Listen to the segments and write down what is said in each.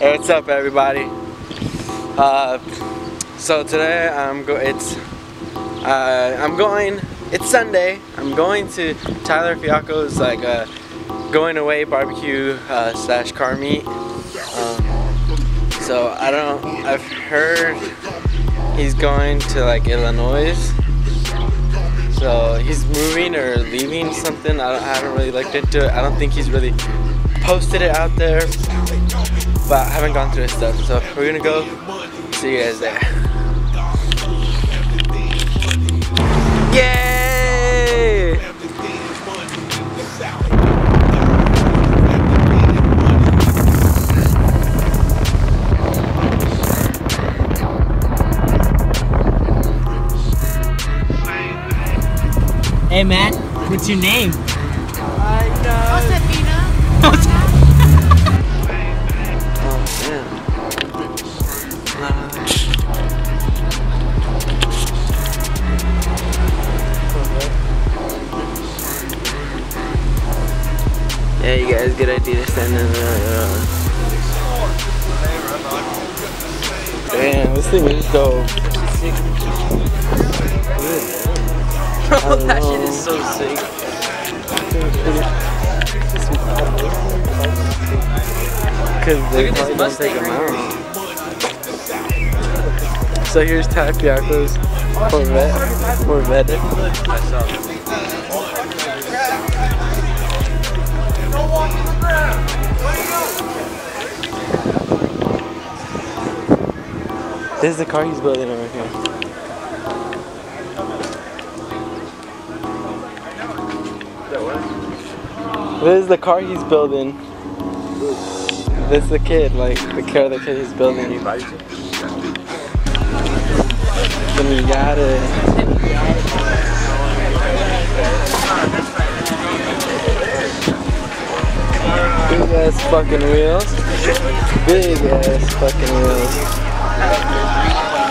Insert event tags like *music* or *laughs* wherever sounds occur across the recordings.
Hey, what's up, everybody? Uh, so today I'm go. It's uh, I'm going. It's Sunday. I'm going to Tyler Fialko's like uh, going away barbecue uh, slash car meet. Um, so I don't. I've heard he's going to like Illinois. So he's moving or leaving something. I, I haven't really looked into it. I don't think he's really posted it out there, but I haven't gone through his stuff. So we're gonna go see you guys there. Yay! Hey man, what's your name? Yeah, you guys, good idea to stand in the. Uh... Damn, this thing is dope. Bro, *laughs* that shit is so sick. Because they Look at this Mustang take them right out. So here's Ty Fialko's Corvette. Corvette. This is the car he's building over here. This is the car he's building. This is the kid, like the car the kid he's building. Then you got it. Big ass fucking wheels. Big ass fucking wheels.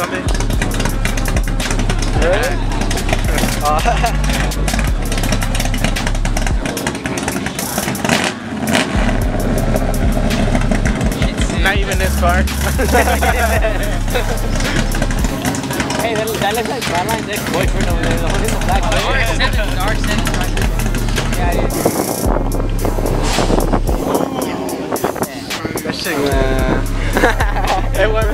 Sponsored by Summit. Not even this far. *laughs* Hey, that, that looks like Caroline's ex-boyfriend over there. The one in the black seven, our seven, right there. Yeah, That shit, man. *laughs* it went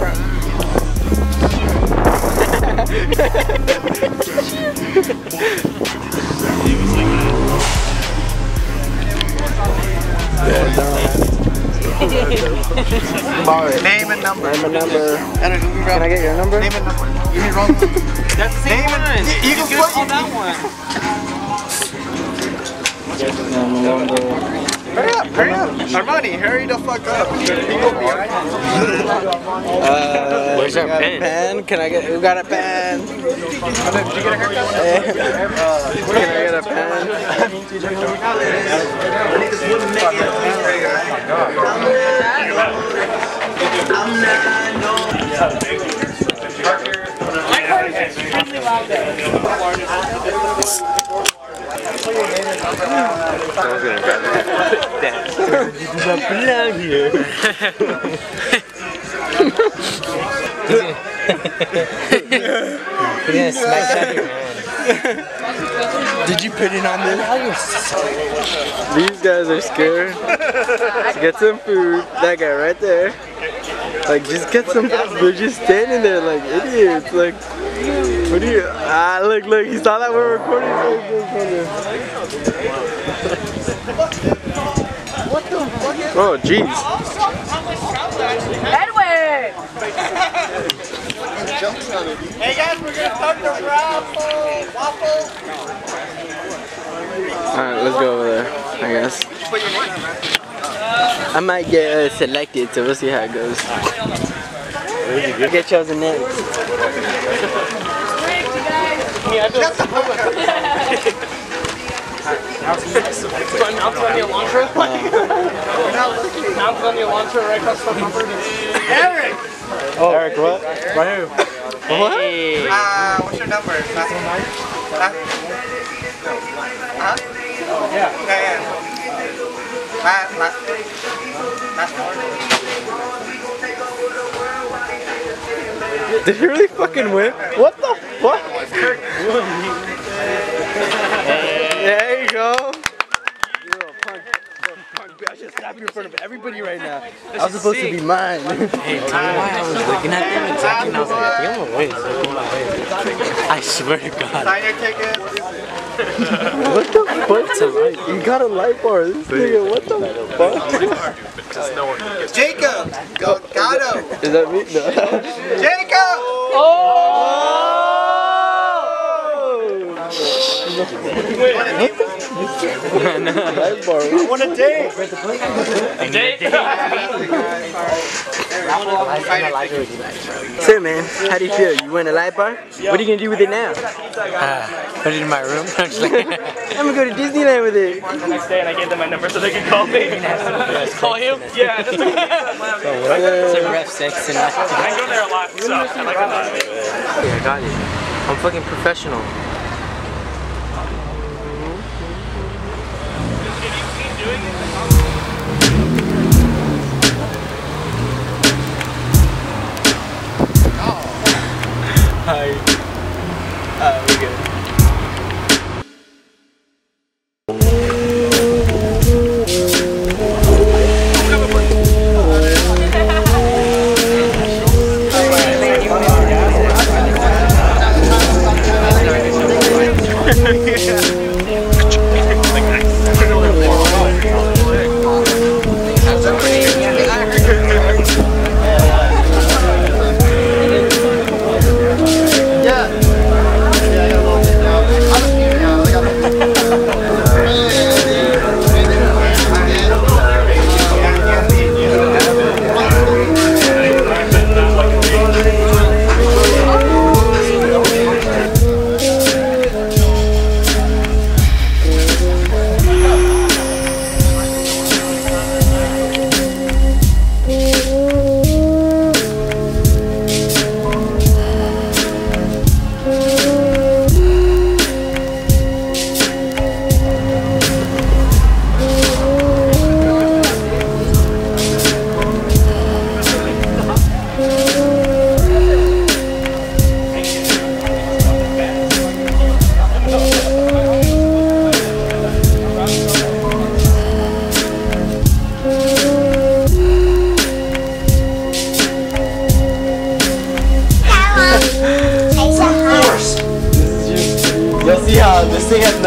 Name and number. Name a number. And a, Can I get your number? Name and number. You can roll. That's the same Name one. and- you- you can Just put- on that one. Name a number. Hurry up, hurry up. Armani, hurry the fuck up. People be Uh, Where's you our got pen? A pen? Can I get? Who got a pen? Did you get a haircut? Can I get a pen? *laughs* *laughs* He's gonna smack that your hand. Did you put it on there? These guys are scared. Let's get some food. That guy right there. Like, just get some. They're just standing there like idiots. Like, what do you? Ah, look, look. He saw that we're recording. What the fuck? Oh, jeez. Edwin! Hey guys, we're gonna start the raffle. Waffle. Alright, let's go over there, I guess. I might get uh, selected, so we'll see how it goes. Get chosen next. Mount's on the Elantra. Mount's on the Elantra right across the comfort. Eric! Oh, Eric, what? Right here. What? Ah, what's your number? Last one, Last? Huh? Yeah. Yeah, yeah. Last, last, last four. Did he really fucking win? What the fuck? There you go. I should slap you in front of everybody right now. I was supposed to be mine. Hey, why I was looking at them exactly and I was like, I think I'm gonna win. So I put my. I swear to God. Sign your ticket. *laughs* what the fuck? You got a light bar. This nigga, what the fuck? Jacob. Go, Gato. Is that me? No. Jacob. Oh! light bar. I want a date. Say man, how do you feel? You win a light bar? What are you gonna do with it now? Uh, put it in my room. *laughs* I'm I'm gonna go to Disneyland with it. the next day and I gave them my number so they could call me. call you? Yeah, just like, it's a ref six and I, I go there a lot, so I like it. I got it. I'm fucking professional. Hi. Uh,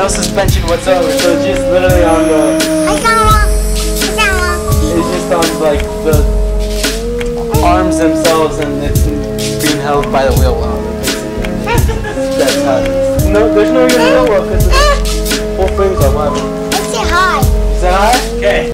suspension whatsoever, so it's just literally on the, I can off it's just on like the arms themselves and it's being held by the wheel well. That's how it is. No, there's no real wheel well because the whole frame's on. What happened? Is that high? Okay.